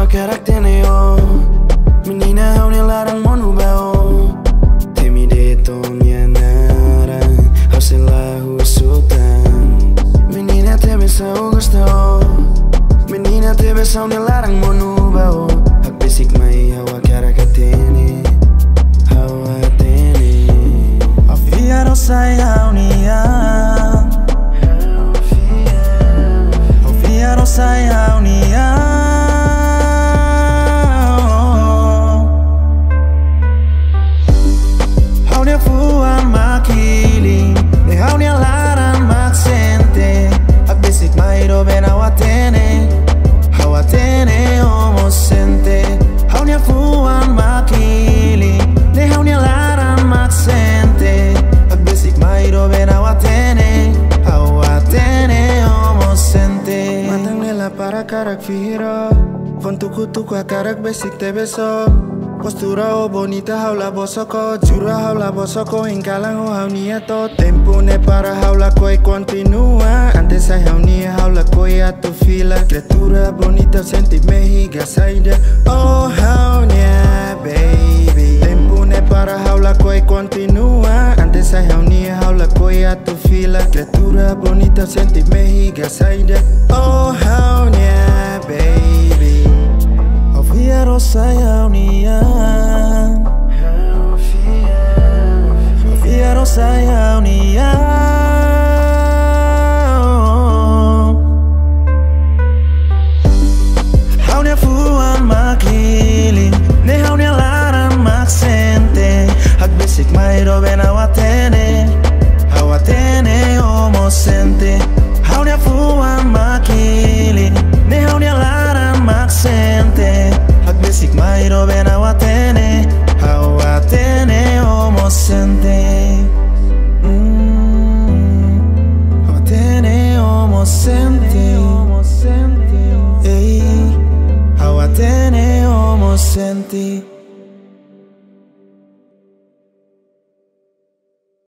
vad karaktären är e jag Men dina hövningar monu mår nog bra Temi det om jag nära Havsela husutan Men dina tebe sa augusta Men dina tebe sa hövningar de mår nog bra Hakbesik mig hawa karaktären är Hawa teni e, Afia e. rosa i haunian Afia rosa i haunian karak fihiro Von tuku tuku a karak basic te beso. Postura o bonita haula bosoko Jura haula bosoko Inkalang o hauniato Tempo ne para haula koi continua Antes hay haunia haula koi a tu fila. Criatura bonita senti mehiga saida Oh haunia baby. Tempo ne para haula koi continua Antes hay haunia haula koi a tu fila. Criatura bonita senti mehiga saida Oh haunia sayaw niya Fiero sayaw niya Hau niya fuan makiling Ne hau niya laran maksente Hagbisik mairo ben awatene Awatene omosente Hau niya fuan makiling The.